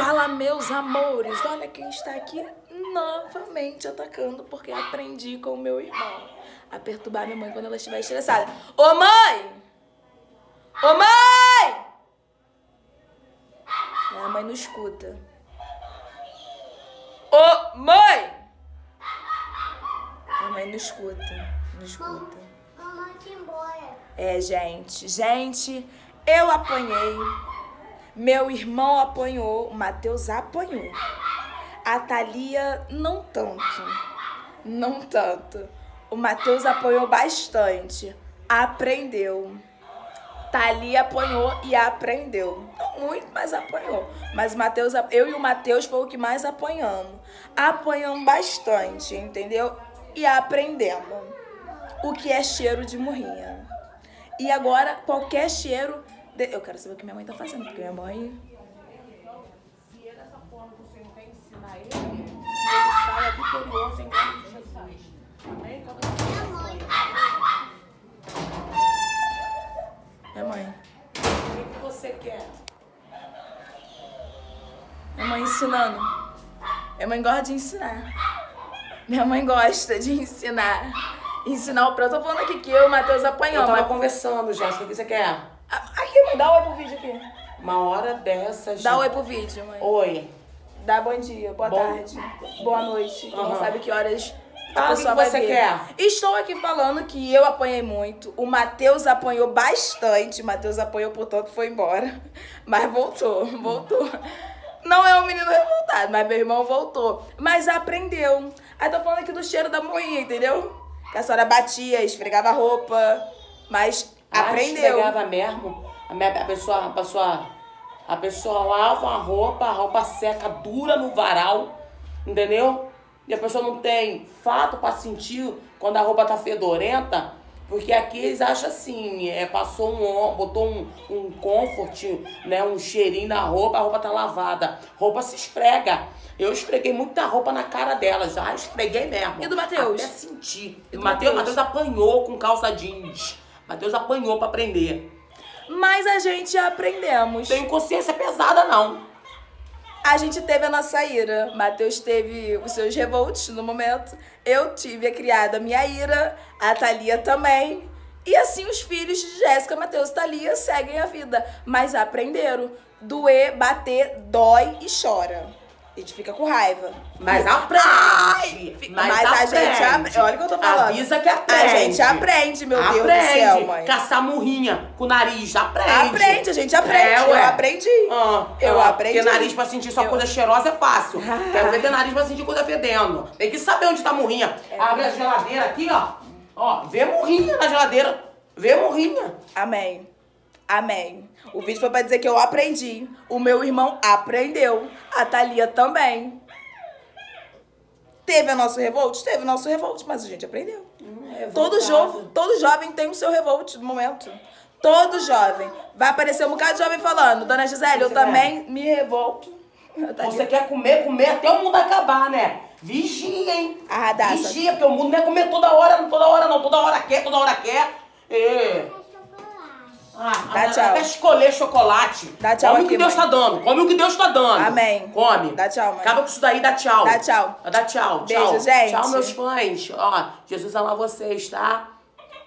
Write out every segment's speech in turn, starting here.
Fala, meus amores, olha quem está aqui novamente atacando porque aprendi com o meu irmão a perturbar minha mãe quando ela estiver estressada. Ô mãe! Ô mãe! Minha mãe não escuta. Ô mãe! Minha mãe não escuta. Não escuta. Mamãe embora. É, gente. Gente, eu apanhei. Meu irmão apanhou. O Matheus apanhou. A Thalia, não tanto. Não tanto. O Matheus apanhou bastante. Aprendeu. Thalia apanhou e aprendeu. Não muito, mas apanhou. Mas o Matheus, eu e o Matheus foi o que mais apanhamos. Apanhamos bastante, entendeu? E aprendemos o que é cheiro de morrinha. E agora, qualquer cheiro. Eu quero saber o que minha mãe tá fazendo, porque minha mãe. Se é dessa forma que ensinar ele, ele Minha mãe. o que você quer? Minha mãe ensinando. Minha mãe gosta de ensinar. Minha mãe gosta de ensinar. Ensinar o próprio. Eu tô falando aqui que eu e o Matheus Eu apanhamos. tava mas- conversando, Jéssica. O que você quer? Dá oi pro vídeo aqui. Uma hora dessas. Dá oi pro vídeo, mãe. Oi. Dá bom dia, boa Bom- tarde, boa noite. Não Aham. sabe que horas a o que pessoa que vai você quer? Estou aqui falando que eu apanhei muito. O Matheus apanhou bastante. O Matheus apanhou, portanto, foi embora. Mas voltou, voltou. Não é um menino revoltado, mas meu irmão voltou. Mas aprendeu. Aí tô falando aqui do cheiro da moinha, entendeu? Que a senhora batia, esfregava a roupa. Mas Ah, aprendeu. Pegava mesmo. A, minha- a pessoa, a pessoa, a pessoa lava a roupa, a roupa seca dura no varal, entendeu? E a pessoa não tem fato pra sentir quando a roupa tá fedorenta, porque aqui eles acham assim, é, passou um, botou um, um comfort, né, um cheirinho na roupa, a roupa tá lavada. Roupa se esfrega. Eu esfreguei muita roupa na cara dela, já esfreguei mesmo. E do Matheus? Até sentir. E do Matheus, Matheus? Apanhou com calça jeans. Matheus apanhou pra aprender. Mas a gente aprendemos. Tenho consciência pesada, não. A gente teve a nossa ira. Matheus teve os seus revoltos no momento. Eu tive a criada minha ira. A Thalia também. E assim os filhos de Jéssica, Matheus e Thalia seguem a vida. Mas aprenderam. Doer, bater, dói e chora. A gente fica com raiva. Mas aprende. Mas, mas a gente aprende. olha o que eu tô falando. Avisa que aprende. A gente aprende, meu Deus do aprende. céu, mãe. Caçar murrinha com o nariz, aprende. Aprende, a gente aprende. É, eu aprendi. Ah, Eu ah, aprendi. Ter nariz pra sentir só Eu- coisa cheirosa é fácil. Ah. Quero ver ter nariz pra sentir coisa fedendo. Tem que saber onde tá a murrinha. É Abre a geladeira aqui, ó. Ó, vê murrinha na geladeira. Vê murrinha. Amém. Amém. O vídeo foi pra dizer que eu aprendi. O meu irmão aprendeu. A Thalia também. Teve o nosso revolt? Teve o nosso revolt, mas a gente aprendeu. Todo, jo todo jovem tem o seu revolt no momento. Todo jovem. Vai aparecer um bocado de jovem falando, Dona Gisele, eu Você também me revolto. Você quer comer, comer até o mundo acabar, né? Vigia, hein? A Radassa. Vigia, porque o mundo não é comer toda hora, não toda hora não, toda hora quer, toda hora quer. É. Ah, Dá tchau. Até escolher chocolate. Dá tchau Come o que Deus mãe. tá dando. Come o que Deus tá dando. Amém. Come. Dá tchau, mãe. Acaba com isso daí, dá tchau. Dá tchau. Dá tchau. Beijo, tchau. gente. Tchau, meus fãs. Ó, Jesus ama vocês, tá?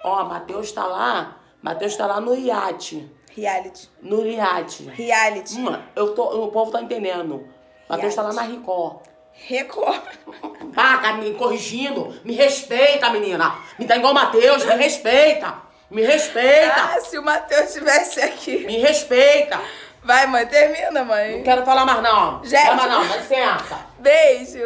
Ó, Mateus tá lá. Mateus tá lá no iate. Reality. No iate. Reality. Hum, eu tô, o povo tá entendendo. Mateus tá lá na Ricó. Record. Ah, tá me corrigindo. Me respeita, menina. Me dá igual o Matheus. Me respeita. Me respeita. Ah, se o Matheus estivesse aqui. Me respeita. Vai, mãe, termina, mãe. Não quero falar mais, não. Gente. Mais, não. Dá licença. Beijo.